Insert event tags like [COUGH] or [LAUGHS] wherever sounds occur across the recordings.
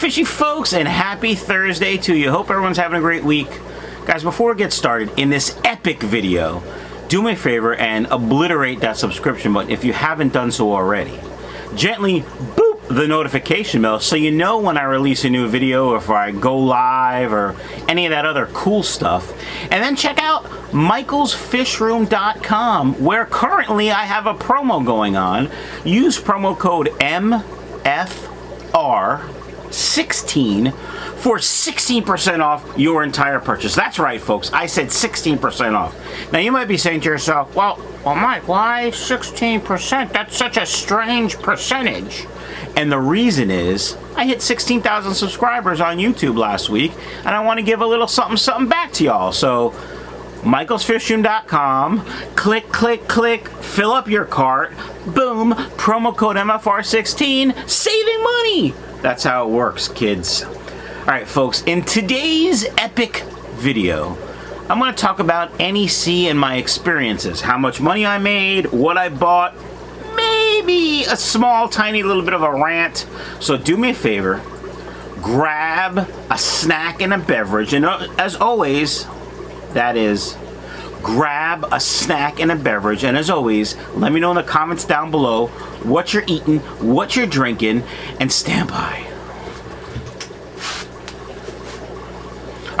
fishy folks, and happy Thursday to you. Hope everyone's having a great week. Guys, before we get started, in this epic video, do me a favor and obliterate that subscription button if you haven't done so already. Gently boop the notification bell so you know when I release a new video or if I go live or any of that other cool stuff. And then check out michaelsfishroom.com where currently I have a promo going on. Use promo code MFR16 for 16% off your entire purchase. That's right, folks. I said 16% off. Now, you might be saying to yourself, well, well, Mike, why 16%? That's such a strange percentage. And the reason is, I hit 16,000 subscribers on YouTube last week, and I want to give a little something, something back to y'all. So, michaelsfishroom.com, click, click, click, fill up your cart, boom, promo code MFR16, saving money. That's how it works, kids. Alright folks, in today's epic video, I'm going to talk about NEC and my experiences. How much money I made, what I bought, maybe a small tiny little bit of a rant. So do me a favor, grab a snack and a beverage, and uh, as always, that is grab a snack and a beverage and as always let me know in the comments down below what you're eating what you're drinking and stand by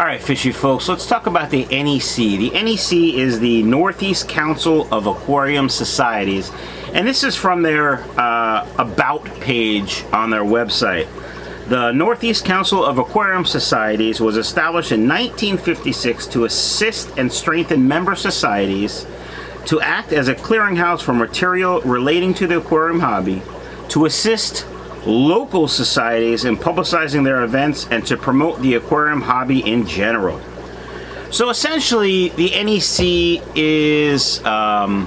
Alright, fishy folks, let's talk about the NEC. The NEC is the Northeast Council of Aquarium Societies, and this is from their uh, About page on their website. The Northeast Council of Aquarium Societies was established in 1956 to assist and strengthen member societies, to act as a clearinghouse for material relating to the aquarium hobby, to assist local societies in publicizing their events and to promote the aquarium hobby in general. So essentially, the NEC is um,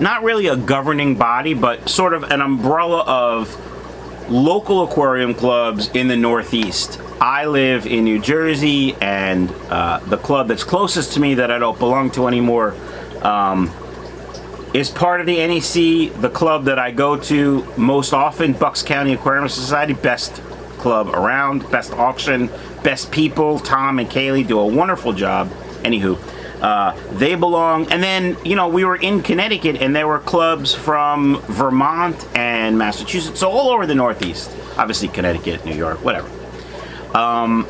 not really a governing body, but sort of an umbrella of local aquarium clubs in the Northeast. I live in New Jersey, and uh, the club that's closest to me that I don't belong to anymore um, is part of the NEC, the club that I go to most often, Bucks County Aquarium Society, best club around, best auction, best people. Tom and Kaylee do a wonderful job. Anywho, uh, they belong. And then, you know, we were in Connecticut and there were clubs from Vermont and Massachusetts, so all over the Northeast. Obviously, Connecticut, New York, whatever. Um,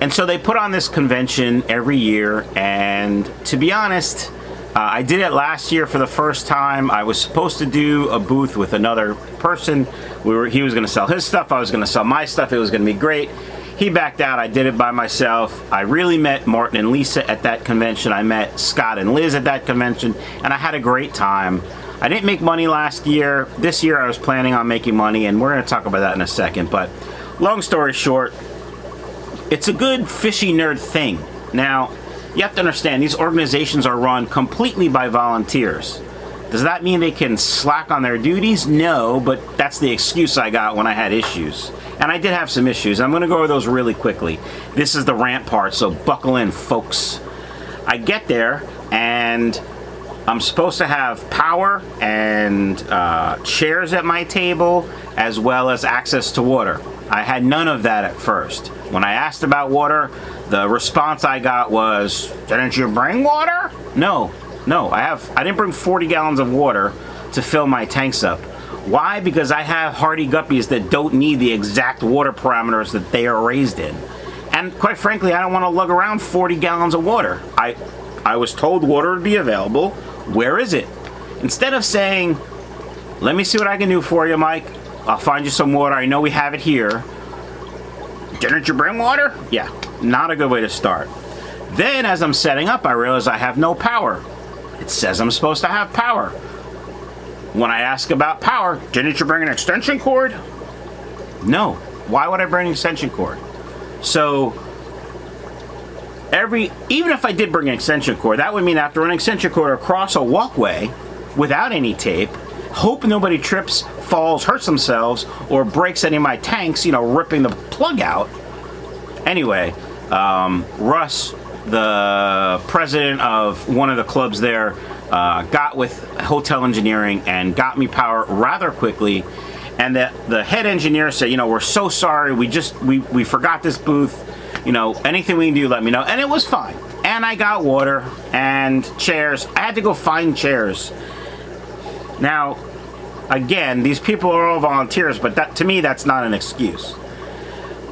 and so they put on this convention every year, and to be honest, uh, I did it last year for the first time. I was supposed to do a booth with another person. We were he was going to sell his stuff. I was going to sell my stuff. It was going to be great. He backed out. I did it by myself. I really met Martin and Lisa at that convention. I met Scott and Liz at that convention, and I had a great time. I didn't make money last year. This year I was planning on making money, and we're going to talk about that in a second. But long story short, it's a good fishy nerd thing. Now, you have to understand, these organizations are run completely by volunteers. Does that mean they can slack on their duties? No, but that's the excuse I got when I had issues. And I did have some issues. I'm going to go over those really quickly. This is the rant part, so buckle in, folks. I get there, and I'm supposed to have power and uh, chairs at my table, as well as access to water. I had none of that at first. When I asked about water, the response I got was, didn't you bring water? No, no, I have, I didn't bring 40 gallons of water to fill my tanks up. Why? Because I have hardy guppies that don't need the exact water parameters that they are raised in. And quite frankly, I don't want to lug around 40 gallons of water. I, I was told water would be available. Where is it? Instead of saying, let me see what I can do for you, Mike. I'll find you some water. I know we have it here. Didn't you bring water? Yeah, not a good way to start. Then as I'm setting up, I realize I have no power. It says I'm supposed to have power. When I ask about power, didn't you bring an extension cord? No. Why would I bring an extension cord? So every even if I did bring an extension cord, that would mean I have to run an extension cord across a walkway without any tape, hope nobody trips, falls, hurts themselves, or breaks any of my tanks, you know, ripping the plug out. Anyway, um, Russ, the president of one of the clubs there, uh, got with hotel engineering and got me power rather quickly. and the the head engineer said, you know, we're so sorry. We just we we forgot this booth. You know, anything we can do, let me know. And it was fine. And I got water and chairs. I had to go find chairs. Now, again, these people are all volunteers, but that to me, that's not an excuse.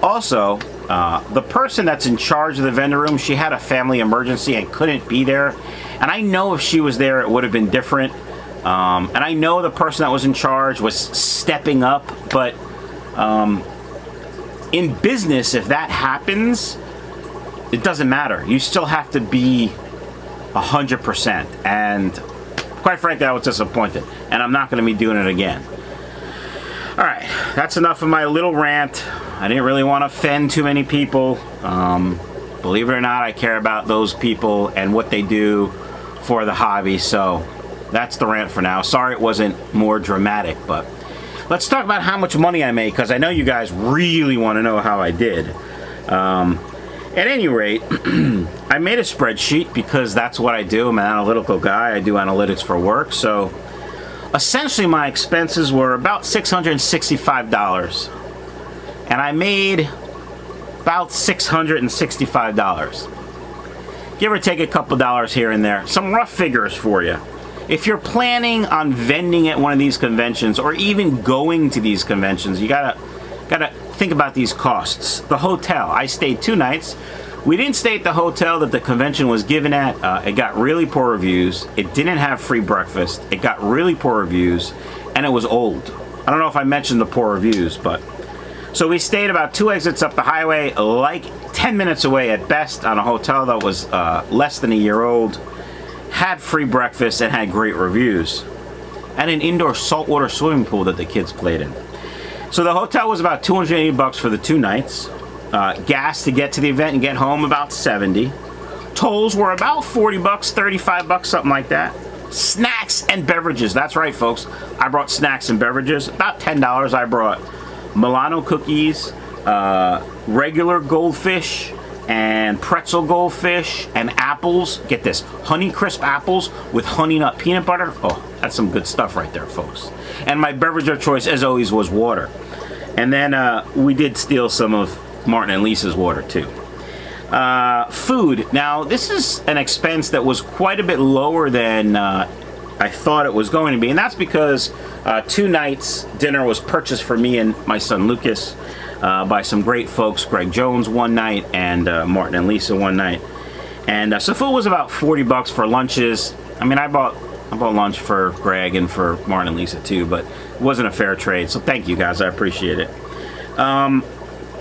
Also, uh, the person that's in charge of the vendor room, she had a family emergency and couldn't be there. And I know if she was there, it would have been different. Um, and I know the person that was in charge was stepping up, but um, in business, if that happens, it doesn't matter. You still have to be 100%. And quite frankly, I was disappointed. And I'm not going to be doing it again. All right, that's enough of my little rant. I didn't really want to offend too many people. Um, believe it or not, I care about those people and what they do for the hobby. So that's the rant for now. Sorry it wasn't more dramatic, but let's talk about how much money I made because I know you guys really want to know how I did. Um, at any rate, [CLEARS THROAT] I made a spreadsheet because that's what I do. I'm an analytical guy. I do analytics for work. So essentially my expenses were about $665 and I made about $665. Give or take a couple dollars here and there. Some rough figures for you. If you're planning on vending at one of these conventions or even going to these conventions, you gotta gotta think about these costs. The hotel. I stayed two nights. We didn't stay at the hotel that the convention was given at. Uh, it got really poor reviews. It didn't have free breakfast. It got really poor reviews, and it was old. I don't know if I mentioned the poor reviews, but so we stayed about two exits up the highway, like 10 minutes away at best, on a hotel that was uh, less than a year old, had free breakfast, and had great reviews, and an indoor saltwater swimming pool that the kids played in. So the hotel was about 280 bucks for the two nights. Uh, gas to get to the event and get home about 70. Tolls were about 40 bucks, 35 bucks, something like that. Snacks and beverages. That's right, folks. I brought snacks and beverages. About $10 I brought Milano cookies, uh, regular goldfish, and pretzel goldfish, and apples. Get this, Honey Crisp apples with Honey Nut peanut butter. Oh, that's some good stuff right there, folks. And my beverage of choice, as always, was water. And then uh, we did steal some of Martin and Lisa's water too. Uh, food. Now, this is an expense that was quite a bit lower than uh, I thought it was going to be, and that's because uh, two nights dinner was purchased for me and my son Lucas uh, by some great folks, Greg Jones one night and uh, Martin and Lisa one night. And uh, so food was about 40 bucks for lunches. I mean, I bought I bought lunch for Greg and for Martin and Lisa too, but it wasn't a fair trade. So thank you guys, I appreciate it. Um,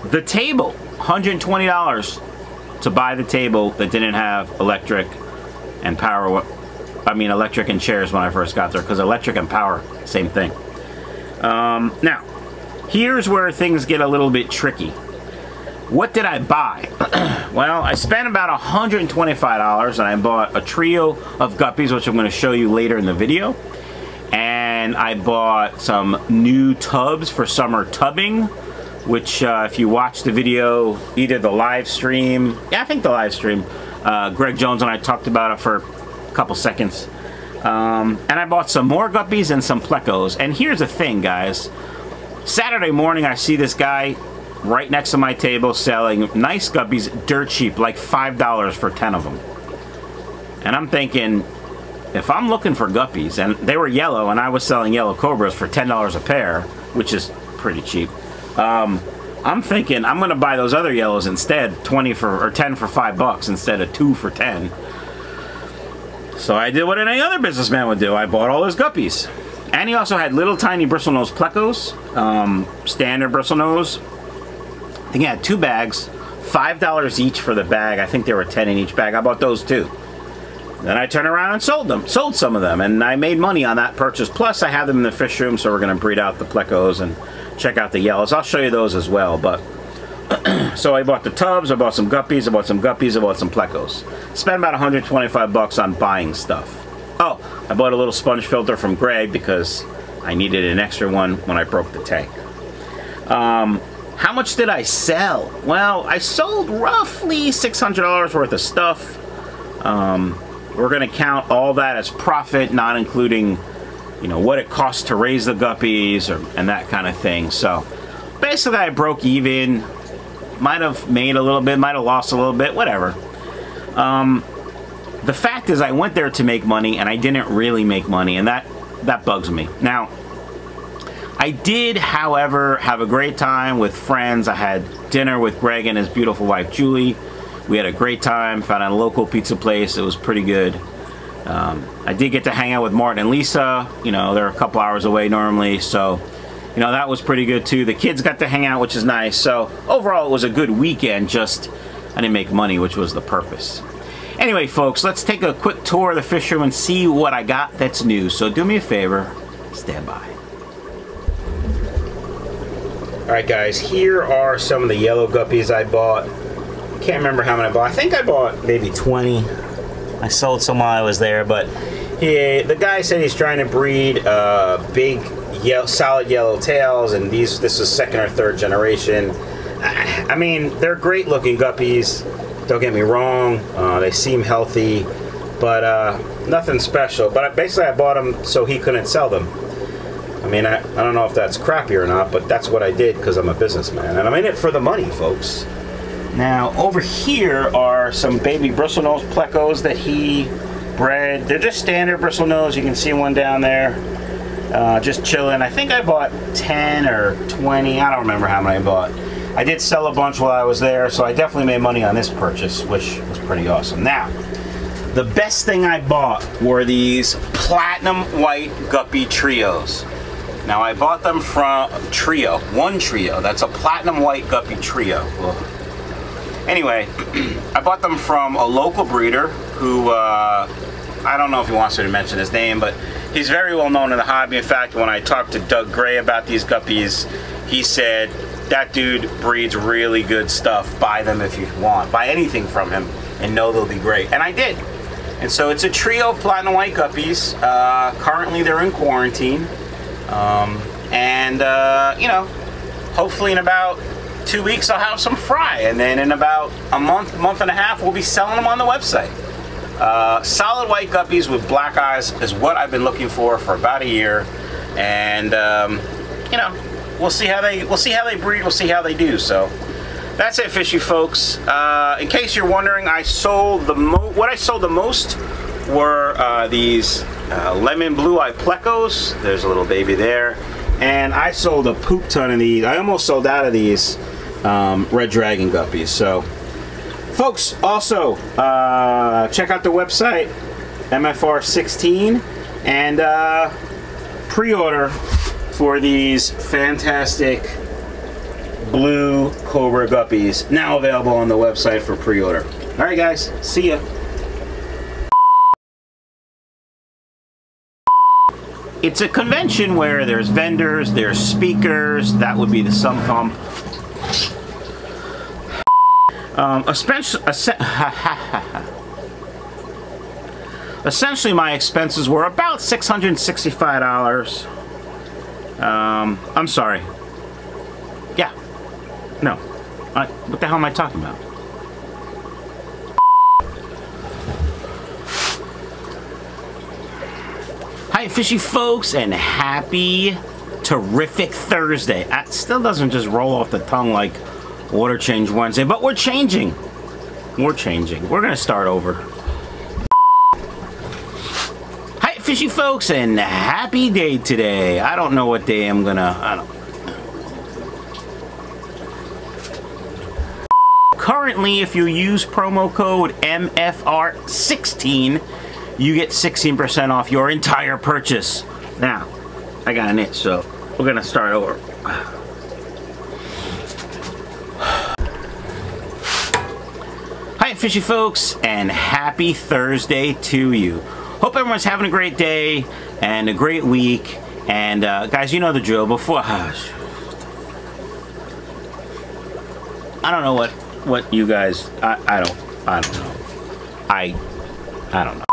the table, $120 to buy the table that didn't have electric and power. I mean, electric and chairs when I first got there, because electric and power, same thing. Um, now, here's where things get a little bit tricky. What did I buy? [CLEARS THROAT] well, I spent about $125 and I bought a trio of guppies, which I'm going to show you later in the video. And I bought some new tubs for summer tubbing which uh, if you watch the video, either the live stream, yeah, I think the live stream, uh, Greg Jones and I talked about it for a couple seconds. Um, and I bought some more guppies and some plecos. And here's the thing, guys. Saturday morning, I see this guy right next to my table selling nice guppies dirt cheap, like $5 for 10 of them. And I'm thinking, if I'm looking for guppies, and they were yellow, and I was selling yellow cobras for $10 a pair, which is pretty cheap, um, I'm thinking I'm gonna buy those other yellows instead, 20 for or 10 for five bucks instead of two for 10. So I did what any other businessman would do. I bought all those guppies. And he also had little tiny bristlenose plecos, um, standard bristlenose. I think he had two bags, $5 each for the bag. I think there were 10 in each bag. I bought those too. Then I turned around and sold them, sold some of them, and I made money on that purchase. Plus, I have them in the fish room, so we're going to breed out the plecos and check out the yellows. I'll show you those as well. But [CLEARS THROAT] so I bought the tubs, I bought some guppies, I bought some guppies, I bought some plecos. Spent about 125 bucks on buying stuff. Oh, I bought a little sponge filter from Greg because I needed an extra one when I broke the tank. Um, how much did I sell? Well, I sold roughly $600 worth of stuff. Um, we're going to count all that as profit, not including you know, what it costs to raise the guppies or, and that kind of thing. So basically I broke even, might have made a little bit, might have lost a little bit, whatever. Um, the fact is I went there to make money and I didn't really make money and that, that bugs me. Now, I did, however, have a great time with friends. I had dinner with Greg and his beautiful wife, Julie. We had a great time, found a local pizza place. It was pretty good. Um, I did get to hang out with Martin and Lisa. You know, they're a couple hours away normally, so you know that was pretty good too. The kids got to hang out, which is nice. So overall, it was a good weekend. Just I didn't make money, which was the purpose. Anyway, folks, let's take a quick tour of the fish room and see what I got that's new. So do me a favor, stand by. Alright guys, here are some of the yellow guppies I bought. Can't remember how many I bought. I think I bought maybe 20. I sold some while I was there, but he, the guy said he's trying to breed uh, big, solid yellow tails, and these this is second or third generation. I mean, they're great looking guppies. Don't get me wrong. Uh, they seem healthy, but uh, nothing special. But basically, I bought them so he couldn't sell them. I mean, I, I don't know if that's crappy or not, but that's what I did because I'm a businessman. And I'm in it for the money, folks. Now, over here are some baby bristlenose plecos that he bred. They're just standard bristlenose. You can see one down there. Uh, just chilling. I think I bought 10 or 20. I don't remember how many I bought. I did sell a bunch while I was there, so I definitely made money on this purchase, which was pretty awesome. Now, the best thing I bought were these platinum white guppy trios. Now I bought them from Trio, one Trio. That's a platinum white guppy trio. Ugh. Anyway, [CLEARS THROAT] I bought them from a local breeder who, uh, I don't know if he wants me to mention his name, but he's very well known in the hobby. In fact, when I talked to Doug Gray about these guppies, he said, that dude breeds really good stuff. Buy them if you want. Buy anything from him and know they'll be great. And I did. And so it's a trio of platinum white guppies. Uh, currently they're in quarantine. Um, and, uh, you know, hopefully in about two weeks I'll have some fry. And then in about a month, month and a half, we'll be selling them on the website. Uh, solid white guppies with black eyes is what I've been looking for for about a year. And, um, you know, we'll see how they we'll see how they breed. We'll see how they do. So that's it, fishy folks. Uh, in case you're wondering, I sold the mo what I sold the most were uh, these uh, lemon blue eye plecos. There's a little baby there. And I sold a poop ton of these. I almost sold out of these um, red dragon guppies. So, folks, also uh, check out the website MFR16 and uh, pre-order for these fantastic blue cobra guppies now available on the website for pre-order. All right, guys, see ya. It's a convention where there's vendors, there's speakers, that would be the sump pump. Um, especially, [LAUGHS] essentially my expenses were about $665. Um, I'm sorry. Yeah. No. I, what the hell am I talking about? Hi, fishy folks, and happy terrific Thursday. That still doesn't just roll off the tongue like Water Change Wednesday, but we're changing. We're changing. We're going to start over. Hi, fishy folks, and happy day today. I don't know what day I'm to... I don't... Currently, if you use promo code MFR16, you get 16% off your entire purchase. Now, I got an itch, so we're gonna start over. Hi, fishy folks, and happy Thursday to you. Hope everyone's having a great day and a great week. And uh, guys, you know the drill. Before, [SIGHS] I don't know what what you guys. I I don't I don't know. I I don't know.